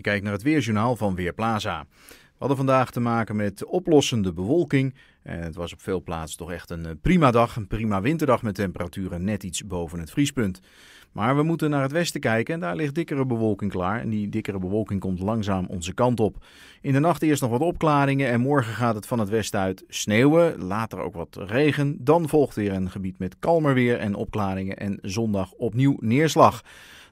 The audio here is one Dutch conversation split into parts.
Ik kijk naar het Weerjournaal van Weerplaza. We hadden vandaag te maken met oplossende bewolking. En het was op veel plaatsen toch echt een eh, prima dag. Een prima winterdag met temperaturen net iets boven het vriespunt. Maar we moeten naar het westen kijken en daar ligt dikkere bewolking klaar. En die dikkere bewolking komt langzaam onze kant op. In de nacht eerst nog wat opklaringen en morgen gaat het van het westen uit sneeuwen. Later ook wat regen. Dan volgt weer een gebied met kalmer weer en opklaringen. En zondag opnieuw neerslag.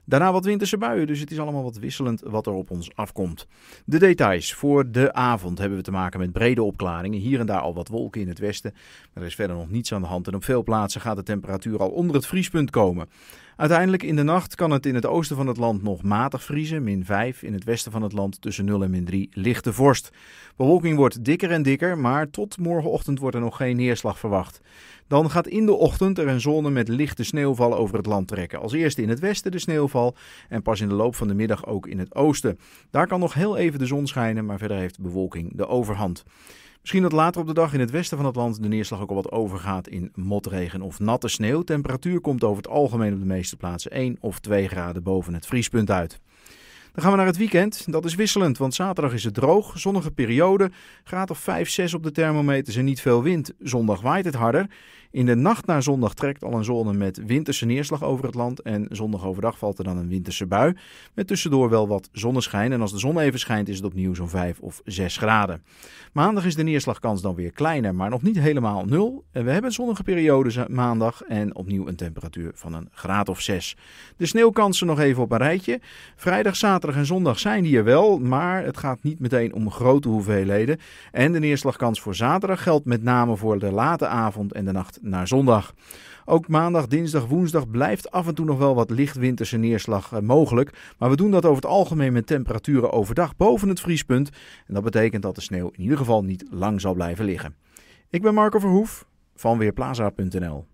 Daarna wat winterse buien, dus het is allemaal wat wisselend wat er op ons afkomt. De details. Voor de avond hebben we te maken met brede opklaringen. Hier en daar al wat wolken in het westen. Maar er is verder nog niets aan de hand. En op veel plaatsen gaat de temperatuur al onder het vriespunt komen. Uiteindelijk in de nacht kan het in het oosten van het land nog matig vriezen, min 5. In het westen van het land tussen 0 en min 3 lichte vorst. Bewolking wordt dikker en dikker, maar tot morgenochtend wordt er nog geen neerslag verwacht. Dan gaat in de ochtend er een zone met lichte sneeuwval over het land trekken. Als eerste in het westen de sneeuwval en pas in de loop van de middag ook in het oosten. Daar kan nog heel even de zon schijnen, maar verder heeft bewolking de overhand. Misschien dat later op de dag in het westen van het land de neerslag ook al wat overgaat in motregen of natte sneeuw. Temperatuur komt over het algemeen op de meeste plaatsen 1 of 2 graden boven het vriespunt uit. Dan gaan we naar het weekend. Dat is wisselend, want zaterdag is het droog, zonnige periode. Graad of 5, 6 op de thermometers en niet veel wind. Zondag waait het harder. In de nacht naar zondag trekt al een zone met winterse neerslag over het land. En zondag overdag valt er dan een winterse bui. Met tussendoor wel wat zonneschijn. En als de zon even schijnt is het opnieuw zo'n 5 of 6 graden. Maandag is de neerslagkans dan weer kleiner, maar nog niet helemaal nul. En we hebben zonnige periodes maandag en opnieuw een temperatuur van een graad of 6. De sneeuwkansen nog even op een rijtje. Vrijdag, zaterdag en zondag zijn die er wel, maar het gaat niet meteen om grote hoeveelheden. En de neerslagkans voor zaterdag geldt met name voor de late avond en de nacht naar zondag. Ook maandag, dinsdag, woensdag blijft af en toe nog wel wat lichtwinterse neerslag eh, mogelijk. Maar we doen dat over het algemeen met temperaturen overdag boven het vriespunt. En dat betekent dat de sneeuw in ieder geval niet lang zal blijven liggen. Ik ben Marco Verhoef van Weerplaza.nl